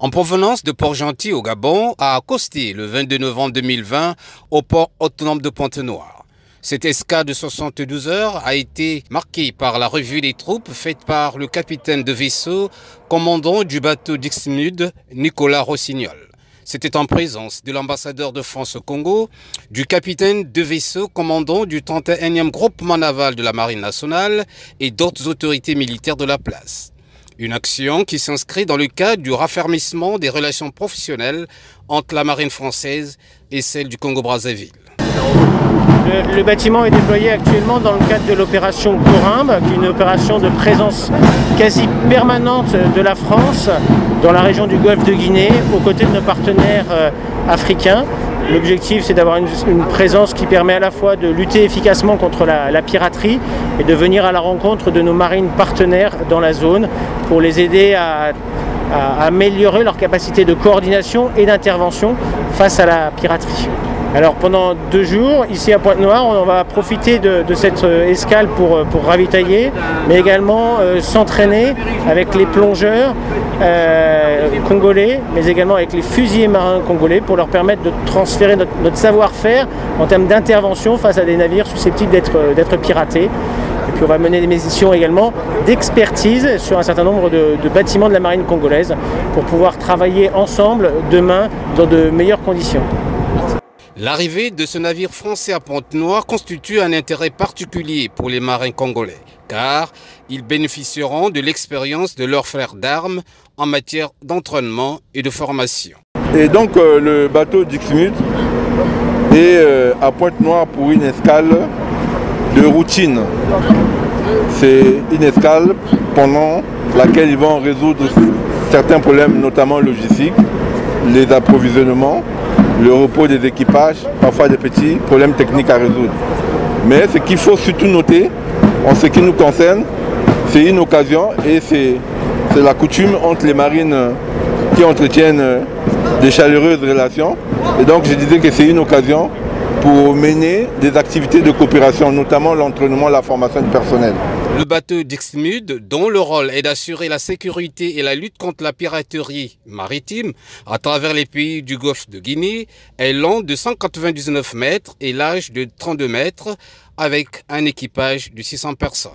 en provenance de Port-Gentil au Gabon a accosté le 22 novembre 2020 au port autonome de Pointe-Noire. Cette escale de 72 heures a été marquée par la revue des troupes faite par le capitaine de vaisseau, commandant du bateau Dixmude, Nicolas Rossignol. C'était en présence de l'ambassadeur de France au Congo, du capitaine de vaisseau commandant du 31e groupement naval de la Marine nationale et d'autres autorités militaires de la place. Une action qui s'inscrit dans le cadre du raffermissement des relations professionnelles entre la marine française et celle du Congo-Brazzaville. Le, bâtiment est déployé actuellement dans le cadre de l'opération Corimbe, qui est une opération de présence quasi permanente de la France dans la région du golfe de Guinée, aux côtés de nos partenaires euh, africains. L'objectif, c'est d'avoir une, présence qui permet à la fois de lutter efficacement contre la, piraterie et de venir à la rencontre de nos marines partenaires dans la zone pour les aider à améliorer leur capacité de coordination et d'intervention face à la piraterie. Alors pendant deux jours, ici à Pointe-Noire, on va profiter de, cette euh, escale pour, euh, pour ravitailler, mais également euh, s'entraîner avec les plongeurs congolais, mais également avec les fusiliers marins congolais pour leur permettre de transférer notre, savoir-faire en termes d'intervention face à des navires susceptibles d'être piratés. Et puis on va mener des missions également d'expertise sur un certain nombre de, de, bâtiments de la marine congolaise pour pouvoir travailler ensemble demain dans de meilleures conditions. L'arrivée de ce navire français à Pointe-Noire constitue un intérêt particulier pour les marins congolais, car ils bénéficieront de l'expérience de leurs frères d'armes en matière d'entraînement et de formation. Et donc euh, le bateau Dixmude est euh, à Pointe-Noire pour une escale de routine. C'est une escale pendant laquelle ils vont résoudre certains problèmes, notamment logistiques, les approvisionnements, le repos des équipages, parfois des petits problèmes techniques à résoudre. Mais ce qu'il faut surtout noter, en ce qui nous concerne, c'est une occasion et c'est la coutume entre les marines qui entretiennent des chaleureuses relations. Et donc je disais que c'est une occasion pour mener des activités de coopération, notamment l'entraînement, la formation du personnel. Le bateau Dixmude, dont le rôle est d'assurer la sécurité et la lutte contre la piraterie maritime à travers les pays du Golfe de Guinée, est long de 199 mètres et large de 32 mètres avec un équipage de 600 personnes.